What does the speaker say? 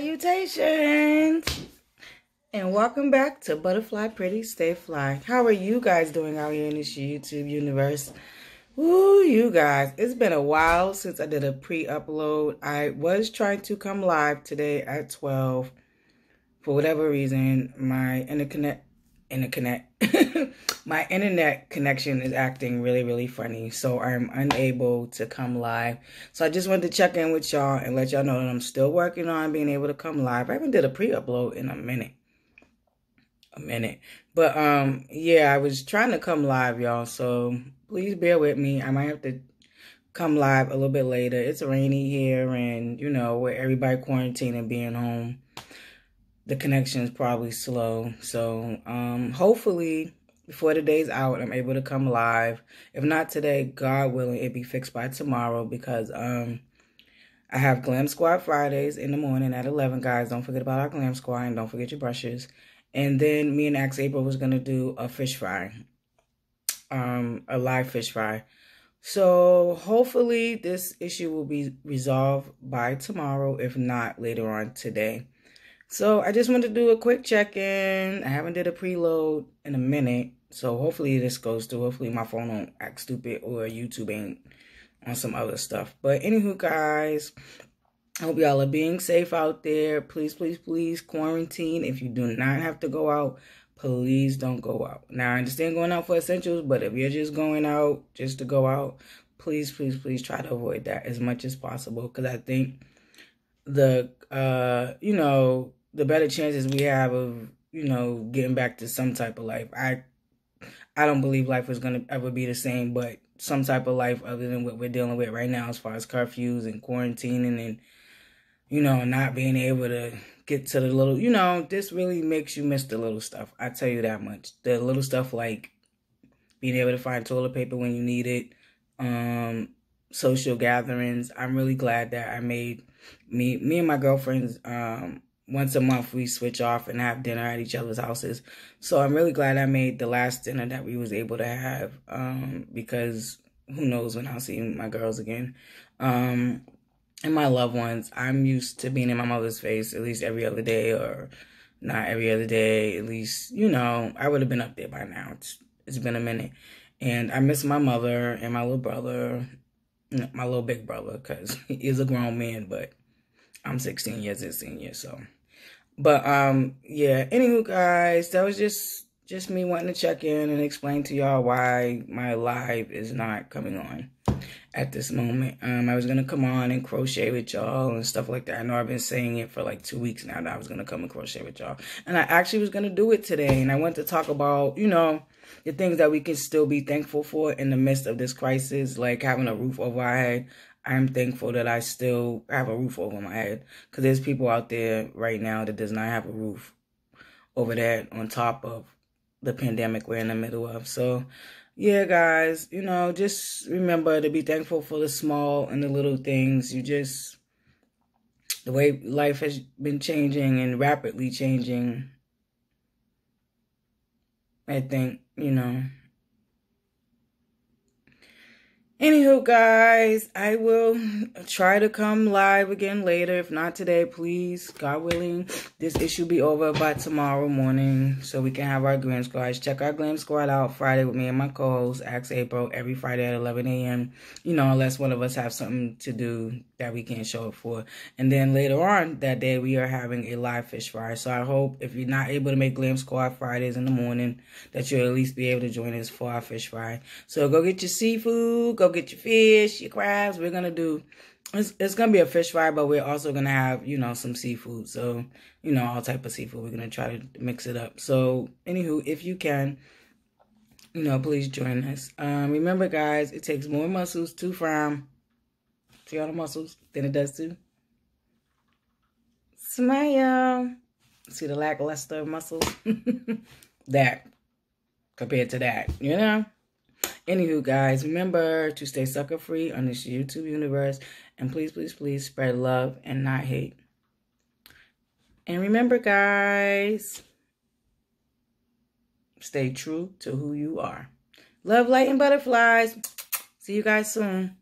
Salutations! And welcome back to ButterFlii PrettyStaiiFlii. How are you guys doing out here in this YouTube universe? Ooh, you guys, it's been a while since I did a pre-upload. I was trying to come live today at 12. For whatever reason, my internet internet my internet connection is acting really really funny so i'm unable to come live. So i just wanted to check in with y'all and let y'all know that i'm still working on being able to come live. I haven't did a pre-upload in a minute. A minute. But um yeah i was trying to come live y'all so please bear with me. I might have to come live a little bit later. It's rainy here and you know with everybody quarantining and being home the connection is probably slow. So um, hopefully before the day's out, I'm able to come live. If not today, God willing, it be fixed by tomorrow because um, I have Glam Squad Fridays in the morning at 11, guys. Don't forget about our Glam Squad and don't forget your brushes. And then me and Axe April was going to do a fish fry, um, a live fish fry. So hopefully this issue will be resolved by tomorrow, if not later on today. So I just wanted to do a quick check-in. I haven't did a preload in a minute. So hopefully this goes through. Hopefully my phone don't act stupid or YouTube ain't on some other stuff. But anywho, guys, I hope y'all are being safe out there. Please, please, please quarantine. If you do not have to go out, please don't go out. Now, I understand going out for essentials, but if you're just going out just to go out, please, please, please try to avoid that as much as possible. Because I think the, uh, you know, the better chances we have of you know getting back to some type of life. I I don't believe life is gonna ever be the same, but some type of life other than what we're dealing with right now, as far as curfews and quarantining and you know not being able to get to the little you know this really makes you miss the little stuff. I tell you that much. The little stuff like being able to find toilet paper when you need it, um, social gatherings. I'm really glad that I made me me and my girlfriends um once a month we switch off and have dinner at each other's houses. So I'm really glad I made the last dinner that we was able to have um, because who knows when I'll see my girls again. Um, and my loved ones, I'm used to being in my mother's face at least every other day or not every other day. At least, you know, I would have been up there by now. It's, it's been a minute. And I miss my mother and my little brother, my little big brother, because he is a grown man, but I'm 16 years his senior, so but um, yeah. Anywho, guys, that was just just me wanting to check in and explain to y'all why my live is not coming on at this moment. Um, I was gonna come on and crochet with y'all and stuff like that. I know I've been saying it for like two weeks now that I was gonna come and crochet with y'all, and I actually was gonna do it today. And I want to talk about you know the things that we can still be thankful for in the midst of this crisis, like having a roof over our head, I'm thankful that I still have a roof over my head because there's people out there right now that does not have a roof over that on top of the pandemic we're in the middle of. So, yeah, guys, you know, just remember to be thankful for the small and the little things. You just, the way life has been changing and rapidly changing, I think, you know, Anywho, guys, I will try to come live again later. If not today, please, God willing, this issue be over by tomorrow morning so we can have our Glam Squad. Check our Glam Squad out Friday with me and my co-host, Axe April, every Friday at 11 a.m. You know, unless one of us have something to do that we can't show up for. And then later on that day, we are having a live fish fry. So I hope if you're not able to make Glam Squad Fridays in the morning, that you'll at least be able to join us for our fish fry. So go get your seafood, go get your fish, your crabs. We're gonna do it's, it's gonna be a fish fry, but we're also gonna have you know some seafood. So you know all type of seafood. We're gonna try to mix it up. So anywho, if you can, you know, please join us. Um, remember, guys, it takes more muscles to frown. See all the muscles than it does to smile. See the lackluster muscles that compared to that, you know. Anywho, guys, remember to stay sucker free on this YouTube universe. And please, please, please spread love and not hate. And remember, guys, stay true to who you are. Love, light, and butterflies. See you guys soon.